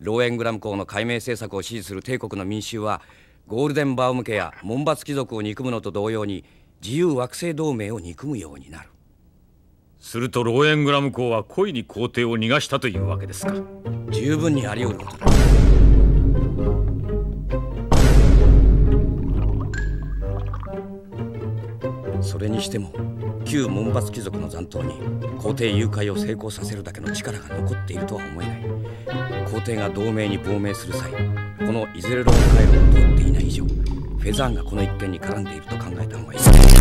ローエングラム校の解明政策を支持する帝国の民衆はゴールデンバウム家や門閥貴族を憎むのと同様に自由惑星同盟を憎むようになる。するとローエングラム公は恋に皇帝を逃がしたというわけですか。十分にあり得ることだ。それにしても旧門閥貴族の残党に皇帝誘拐を成功させるだけの力が残っているとは思えない。皇帝が同盟に亡命する際このイゼレロの回路を通っていない以上フェザーンがこの一件に絡んでいると考えた方がいい。